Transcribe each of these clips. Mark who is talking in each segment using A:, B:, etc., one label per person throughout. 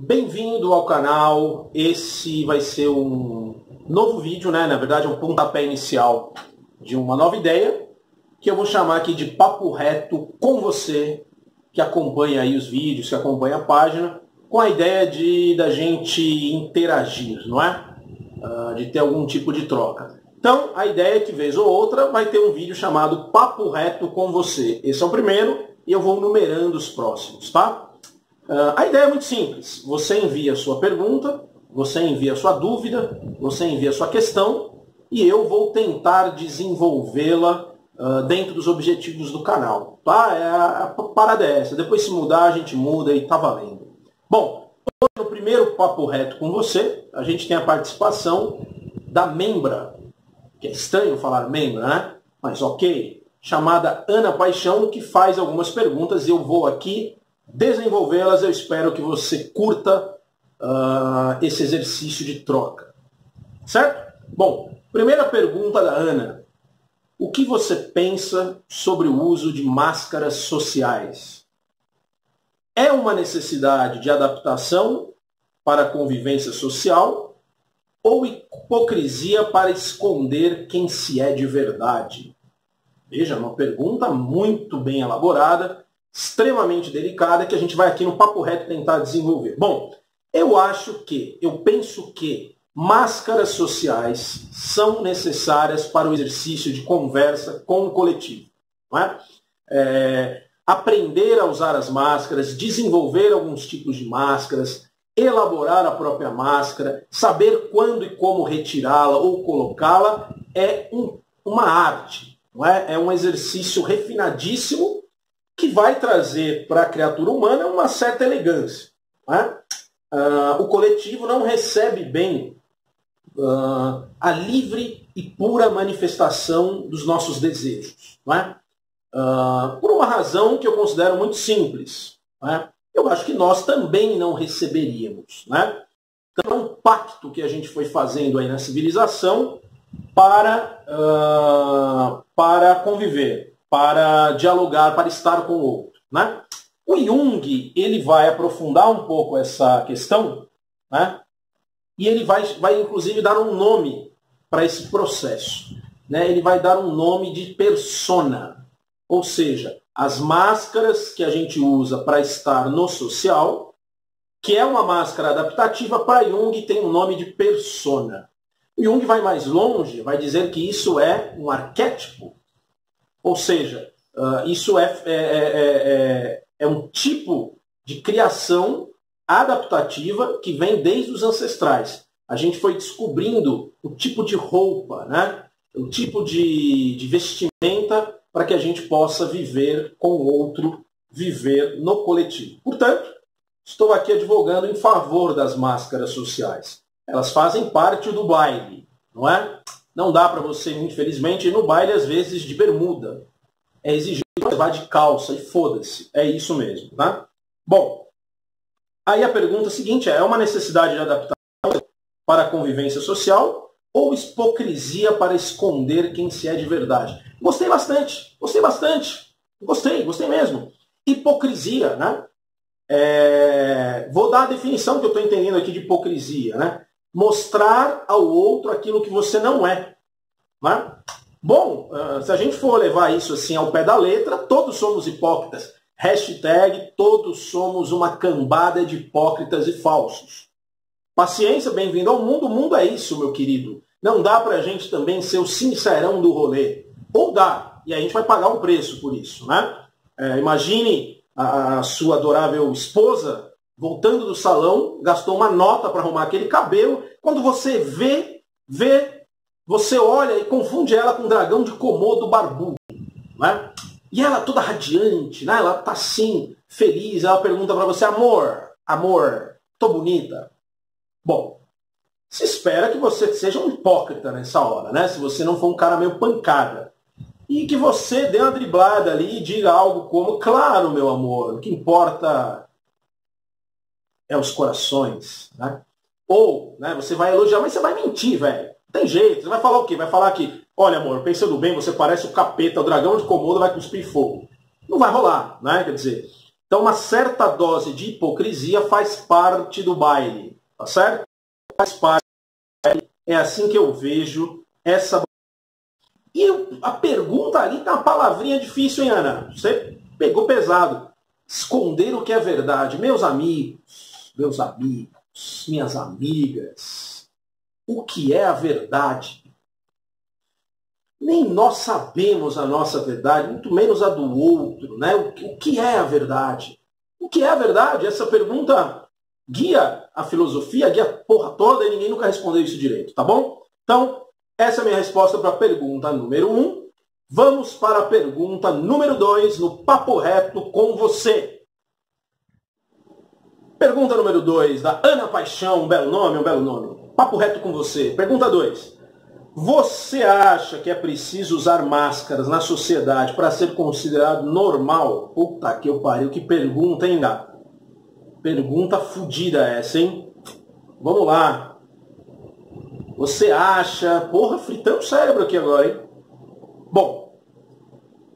A: Bem-vindo ao canal. Esse vai ser um novo vídeo, né? Na verdade, é um pontapé inicial de uma nova ideia que eu vou chamar aqui de papo reto com você que acompanha aí os vídeos, que acompanha a página, com a ideia de da gente interagir, não é? Uh, de ter algum tipo de troca. Então, a ideia é que vez ou outra vai ter um vídeo chamado Papo Reto com você. Esse é o primeiro e eu vou numerando os próximos, tá? Uh, a ideia é muito simples. Você envia a sua pergunta, você envia a sua dúvida, você envia a sua questão e eu vou tentar desenvolvê-la uh, dentro dos objetivos do canal. Tá? É a, parada é essa. Depois se mudar, a gente muda e tá valendo. Bom, no primeiro papo reto com você, a gente tem a participação da membra, que é estranho falar membra, né? Mas ok, chamada Ana Paixão, que faz algumas perguntas e eu vou aqui desenvolvê-las. Eu espero que você curta uh, esse exercício de troca. Certo? Bom, primeira pergunta da Ana. O que você pensa sobre o uso de máscaras sociais? É uma necessidade de adaptação para a convivência social ou hipocrisia para esconder quem se é de verdade? Veja, uma pergunta muito bem elaborada, extremamente delicada, que a gente vai aqui no Papo Reto tentar desenvolver. Bom, eu acho que, eu penso que máscaras sociais são necessárias para o exercício de conversa com o coletivo. Não é? É, aprender a usar as máscaras, desenvolver alguns tipos de máscaras, elaborar a própria máscara, saber quando e como retirá-la ou colocá-la, é um, uma arte não é? é um exercício refinadíssimo que vai trazer para a criatura humana uma certa elegância. Não é? Uh, o coletivo não recebe bem uh, a livre e pura manifestação dos nossos desejos. Não é? Uh, por uma razão que eu considero muito simples. Não é? Eu acho que nós também não receberíamos. Né? Então, é um pacto que a gente foi fazendo aí na civilização para, para conviver, para dialogar, para estar com o outro. Né? O Jung ele vai aprofundar um pouco essa questão né? e ele vai, vai inclusive dar um nome para esse processo. Né? Ele vai dar um nome de persona, ou seja, as máscaras que a gente usa para estar no social, que é uma máscara adaptativa, para Jung tem um nome de persona. Jung vai mais longe, vai dizer que isso é um arquétipo, ou seja, uh, isso é, é, é, é, um tipo de criação adaptativa que vem desde os ancestrais. A gente foi descobrindo o tipo de roupa, né? o tipo de, de vestimenta para que a gente possa viver com o outro, viver no coletivo. Portanto, estou aqui advogando em favor das máscaras sociais elas fazem parte do baile, não é? Não dá para você, infelizmente, ir no baile às vezes de bermuda. É exigido que você vá de calça e foda-se. É isso mesmo, tá? Bom, aí a pergunta seguinte é, é uma necessidade de adaptação para a convivência social ou hipocrisia para esconder quem se é de verdade? Gostei bastante, gostei bastante. Gostei, gostei mesmo. Hipocrisia, né? É... Vou dar a definição que eu estou entendendo aqui de hipocrisia, né? Mostrar ao outro aquilo que você não é. Né? Bom, ah, se a gente for levar isso assim ao pé da letra, todos somos hipócritas. Hashtag todos somos uma cambada de hipócritas e falsos. Paciência, bem-vindo ao mundo. O mundo é isso, meu querido. Não dá para a gente também ser o sincerão do rolê. Ou dá, e a gente vai pagar um preço por isso. Né? É, imagine a, a sua adorável esposa voltando do salão, gastou uma nota para arrumar aquele cabelo. Quando você vê, vê, você olha e confunde ela com um dragão de Komodo barbudo. Né? E ela toda radiante, né? ela tá assim, feliz. Ela pergunta para você, amor, amor, tô bonita. Bom, se espera que você seja um hipócrita nessa hora, né? Se você não for um cara meio pancada. E que você dê uma driblada ali e diga algo como, claro, meu amor, o que importa é os corações. Né? Ou né, você vai elogiar, mas você vai mentir, velho. Tem jeito. Você vai falar o quê? Vai falar que, olha, amor, pensando bem, você parece o capeta, o dragão de Komodo vai cuspir fogo. Não vai rolar, né? Quer dizer, Então, uma certa dose de hipocrisia faz parte do baile, tá certo? Faz parte. É assim que eu vejo essa. E a pergunta ali tá uma palavrinha difícil, hein, Ana? Você pegou pesado. Esconder o que é verdade. Meus amigos, meus amigos, minhas amigas, o que é a verdade? nem nós sabemos a nossa verdade, muito menos a do outro. Né? O, que é a verdade? O que é a verdade? Essa pergunta guia a filosofia, guia a porra toda e ninguém nunca respondeu isso direito, tá bom? Então, essa é a minha resposta para a pergunta número 1. Um. Vamos para a pergunta número 2 no Papo Reto com você. Pergunta número 2 da Ana Paixão, um belo nome, um belo nome. Papo Reto com você. Pergunta 2. Você acha que é preciso usar máscaras na sociedade para ser considerado normal? Puta que eu pariu, que pergunta, hein, gato? Pergunta fodida essa, hein? Vamos lá. Você acha... Porra, fritando o cérebro aqui agora, hein? Bom,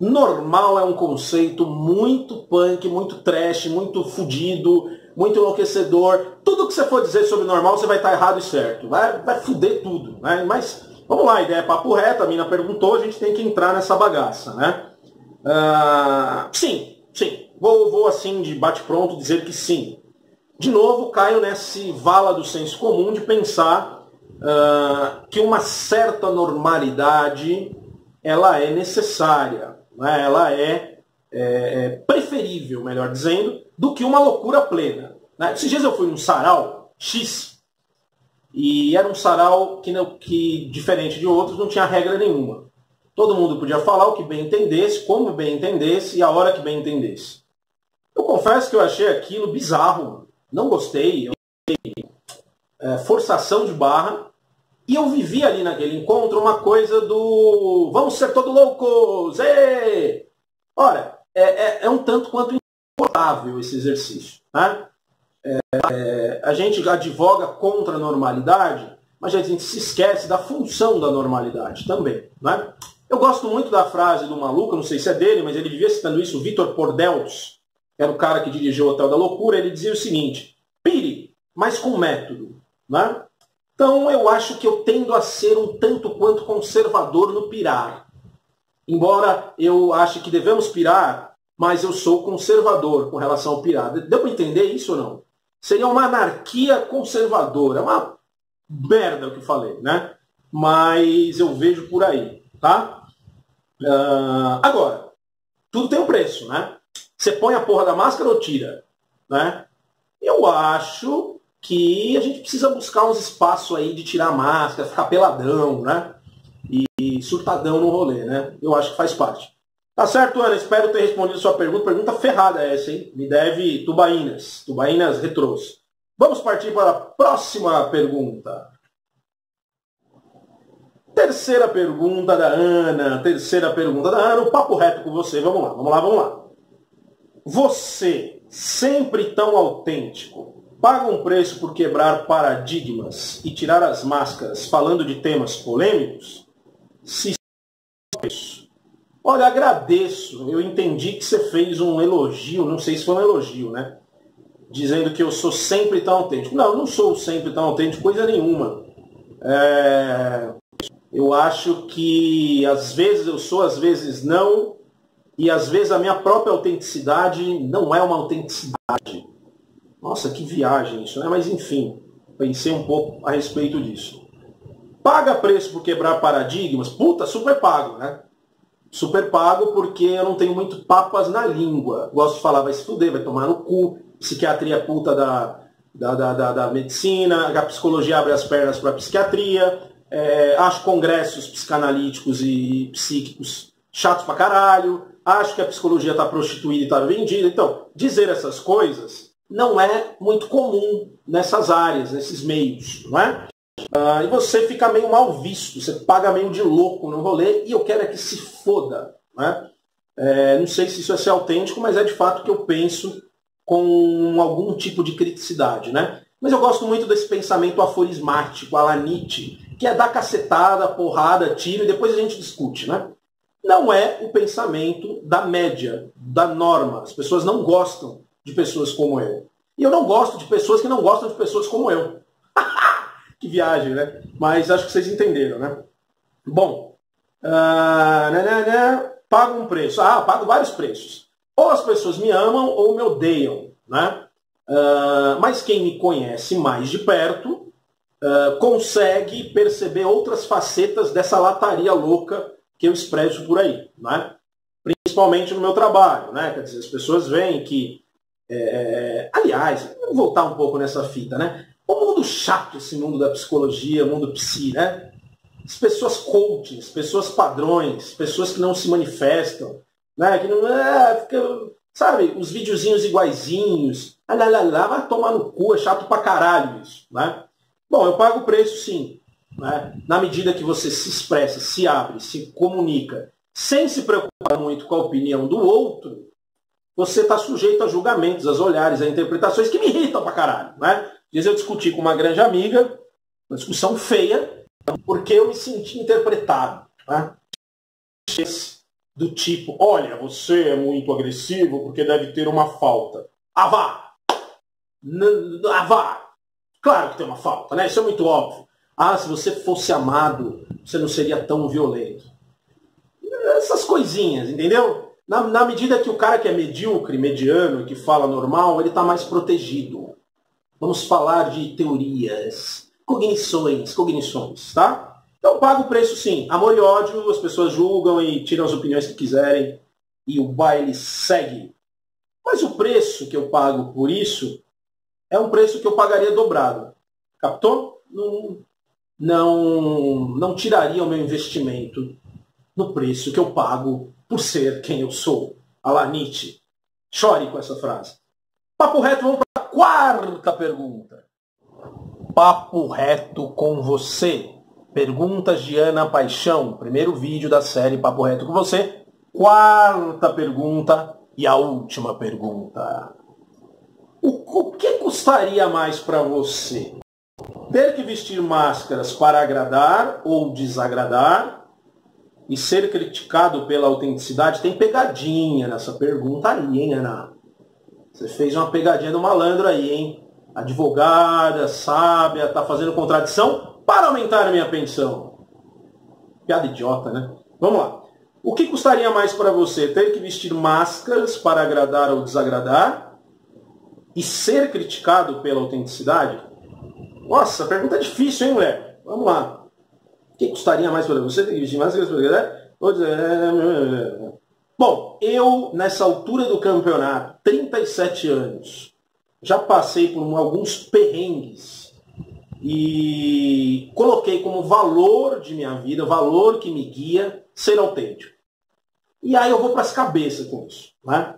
A: normal é um conceito muito punk, muito trash, muito fudido, muito enlouquecedor. Tudo que você for dizer sobre normal, você vai estar errado e certo. Vai, vai fuder tudo, né? Mas Vamos lá, a ideia é papo reto, a mina perguntou, a gente tem que entrar nessa bagaça, né? Uh, sim, sim. Vou, vou assim, de bate-pronto, dizer que sim. De novo, caio nesse vala do senso comum de pensar uh, que uma certa normalidade ela é necessária, né? ela é, é, é, preferível, melhor dizendo, do que uma loucura plena. Né? Esses dias eu fui num sarau X, e era um sarau que, não, que, diferente de outros, não tinha regra nenhuma. Todo mundo podia falar o que bem entendesse, como bem entendesse e a hora que bem entendesse. Eu confesso que eu achei aquilo bizarro. Não gostei. Eu é, forçação de barra. E eu vivi ali naquele encontro uma coisa do vamos ser todos loucos! Ê! Ora, é, é, é um tanto quanto insuportável esse exercício. Né? É, a gente advoga contra a normalidade, mas a gente se esquece da função da normalidade também. Né? Eu gosto muito da frase do maluco, não sei se é dele, mas ele vivia citando isso, o Vitor Pordeltos, que era o cara que dirigiu o Hotel da Loucura, ele dizia o seguinte, pire, mas com método. Né? Então eu acho que eu tendo a ser um tanto quanto conservador no pirar. Embora eu ache que devemos pirar, mas eu sou conservador com relação ao pirar. Deu para entender isso ou não? Seria uma anarquia conservadora. É uma merda o que eu falei, né? Mas eu vejo por aí, tá? Uh, agora, tudo tem um preço, né? Você põe a porra da máscara ou tira? Né? Eu acho que a gente precisa buscar uns espaços aí de tirar máscara, ficar peladão, né? Surtadão no rolê, né? Eu acho que faz parte. Tá certo, Ana? Espero ter respondido sua pergunta. Pergunta ferrada essa, hein? Me deve tubaínas. Tubaínas retrôs. Vamos partir para a próxima pergunta. Terceira pergunta da Ana. Terceira pergunta da Ana. O papo reto com você. Vamos lá, vamos lá, vamos lá. Você, sempre tão autêntico, paga um preço por quebrar paradigmas e tirar as máscaras falando de temas polêmicos? Se Olha, agradeço. Eu entendi que você fez um elogio, não sei se foi um elogio, né? Dizendo que eu sou sempre tão autêntico. Não, eu não sou sempre tão autêntico, coisa nenhuma. É... Eu acho que às vezes eu sou, às vezes não. E às vezes a minha própria autenticidade não é uma autenticidade. Nossa, que viagem isso, né? Mas enfim, pensei um pouco a respeito disso. Paga preço por quebrar paradigmas? Puta, super pago, né? super pago porque eu não tenho muito papas na língua. Gosto de falar, vai se fuder, vai tomar no cu, psiquiatria puta da, da, da, da, da medicina, a psicologia abre as pernas para a psiquiatria, é, acho congressos psicanalíticos e psíquicos chatos pra caralho, acho que a psicologia está prostituída e está vendida. Então, dizer essas coisas não é muito comum nessas áreas, nesses meios, não é? Uh, e você fica meio mal visto, você paga meio de louco no rolê e eu quero é que se foda. Né? É, não sei se isso é ser autêntico, mas é de fato que eu penso com algum tipo de criticidade. Né? Mas eu gosto muito desse pensamento aforismático, a la Nietzsche, que é dar cacetada, porrada, tiro e depois a gente discute. Né? não é o pensamento da média, da norma. As pessoas não gostam de pessoas como eu. E eu não gosto de pessoas que não gostam de pessoas como eu. Que viagem, né? Mas acho que vocês entenderam, né? Bom, uh, né, né, né, pago um preço. Ah, pago vários preços. Ou as pessoas me amam ou me odeiam, né? Uh, mas quem me conhece mais de perto uh, consegue perceber outras facetas dessa lataria louca que eu expresso por aí, né? principalmente no meu trabalho. Né? Quer dizer, as pessoas veem que. É, aliás, vamos voltar um pouco nessa fita, né? O mundo chato, esse mundo da psicologia, mundo psi, né? As pessoas coachings, pessoas padrões, pessoas que não se manifestam, né? Que não é, fica, sabe, os videozinhos iguaizinhos, ah, lá, lá, lá, vai tomar no cu, é chato pra caralho isso, né? Bom, eu pago o preço sim, né? Na medida que você se expressa, se abre, se comunica, sem se preocupar muito com a opinião do outro, você está sujeito a julgamentos, a olhares, a interpretações que me irritam pra caralho. Né? Diz eu discuti com uma grande amiga, uma discussão feia, porque eu me senti interpretado. Né? Do tipo, olha, você é muito agressivo porque deve ter uma falta. Ah, vá! Ah! Claro que tem uma falta, né? Isso é muito óbvio. Ah, se você fosse amado, você não seria tão violento. Essas coisinhas, entendeu? Na, na medida que o cara que é medíocre, mediano, que fala normal, ele está mais protegido. Vamos falar de teorias, cognições, cognições, tá? Então pago o preço sim. Amor e ódio, as pessoas julgam e tiram as opiniões que quiserem e o baile segue. Mas o preço que eu pago por isso é um preço que eu pagaria dobrado. Captou? Não, não, não tiraria o meu investimento no preço que eu pago por ser quem eu sou. Alá Nietzsche. Chore com essa frase. Papo reto, vamos para quarta pergunta. Papo reto com você. Perguntas de Ana Paixão. Primeiro vídeo da série Papo Reto com você. Quarta pergunta e a última pergunta. O, que custaria mais para você? ter que vestir máscaras para agradar ou desagradar e ser criticado pela autenticidade, tem pegadinha nessa pergunta aí, hein, Ana? Você fez uma pegadinha do malandro aí, hein? Advogada, sábia, tá fazendo contradição para aumentar a minha pensão. Piada idiota, né? Vamos lá. O que custaria mais para você? Ter que vestir máscaras para agradar ou desagradar? E ser criticado pela autenticidade? Nossa, pergunta difícil, hein, mulher? Vamos lá. O que custaria mais para você? Tem que vestir mais Bom, eu, nessa altura do campeonato, 37 anos, já passei por alguns perrengues e coloquei como valor de minha vida, valor que me guia, ser autêntico. E aí eu vou para as cabeças com isso. Né?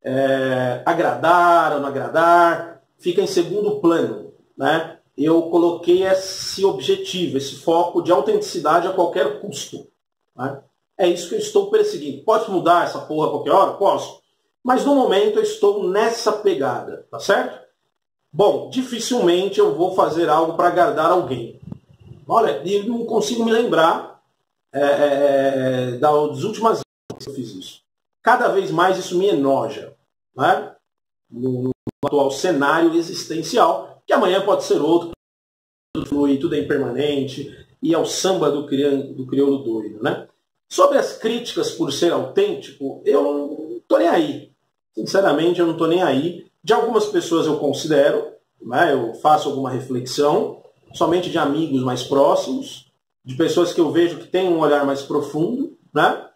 A: É, agradar ou não agradar, fica em segundo plano. Né? eu coloquei esse objetivo, esse foco de autenticidade a qualquer custo. Né? É isso que eu estou perseguindo. Posso mudar essa porra a qualquer hora? Posso. Mas no momento eu estou nessa pegada, tá certo? Bom, dificilmente eu vou fazer algo para agradar alguém. Olha, eu não consigo me lembrar é, é, é, das últimas vezes que eu fiz isso. Cada vez mais isso me enoja. Né? No, no atual cenário existencial, que amanhã pode ser outro, tudo flui, tudo é impermanente, e é o samba do, do crioulo doido. Né? Sobre as críticas por ser autêntico, eu não estou nem aí. Sinceramente, eu não estou nem aí. De algumas pessoas eu considero, né? eu faço alguma reflexão, somente de amigos mais próximos, de pessoas que eu vejo que têm um olhar mais profundo, né?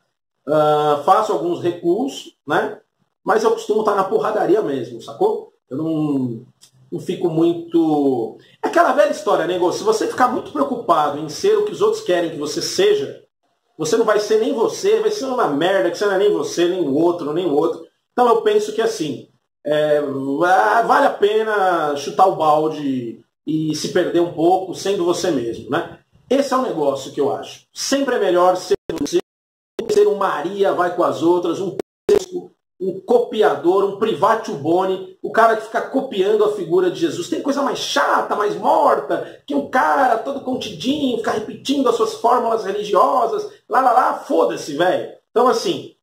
A: Uh, faço alguns recursos, né? mas eu costumo estar na porradaria mesmo, sacou? Eu não, não fico muito. É aquela velha história, nego. Né, se você ficar muito preocupado em ser o que os outros querem que você seja, você não vai ser nem você, vai ser uma merda que você não é nem você, nem o outro, nem o outro. Então eu penso que assim, é, vale a pena chutar o balde e se perder um pouco sendo você mesmo, né? Esse é o negócio que eu acho. Sempre é melhor ser você, ser um Maria vai com as outras, um um copiador, um private bone, o cara que fica copiando a figura de Jesus. Tem coisa mais chata, mais morta, que um cara todo contidinho, fica repetindo as suas fórmulas religiosas, lá, lá, lá, foda-se, velho. Então, assim,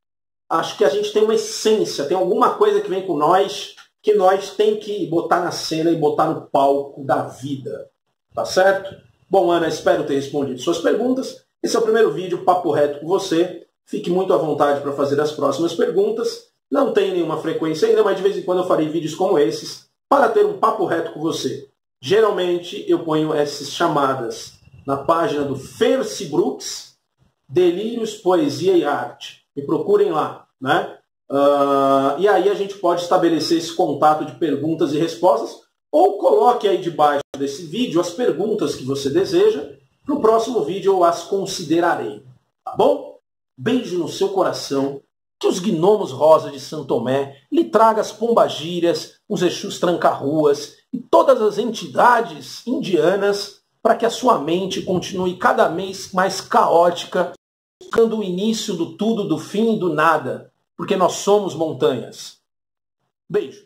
A: acho que a gente tem uma essência, tem alguma coisa que vem com nós, que nós tem que botar na cena e botar no palco da vida. Tá certo? Bom, Ana, espero ter respondido suas perguntas. Esse é o primeiro vídeo, papo reto com você. Fique muito à vontade para fazer as próximas perguntas. Não tem nenhuma frequência ainda, mas de vez em quando eu farei vídeos como esses para ter um papo reto com você. Geralmente eu ponho essas chamadas na página do Ferci Brooks, Delírios, Poesia e Arte. Me procurem lá. Né? Uh, e aí a gente pode estabelecer esse contato de perguntas e respostas, ou coloque aí debaixo desse vídeo as perguntas que você deseja. No próximo vídeo eu as considerarei. Tá bom? Beijo no seu coração. Que os gnomos rosa de Santo Tomé lhe traga as pombagírias, os Exus tranca-ruas e todas as entidades indianas para que a sua mente continue cada vez mais caótica, buscando o início do tudo, do fim e do nada, porque nós somos montanhas. Beijo.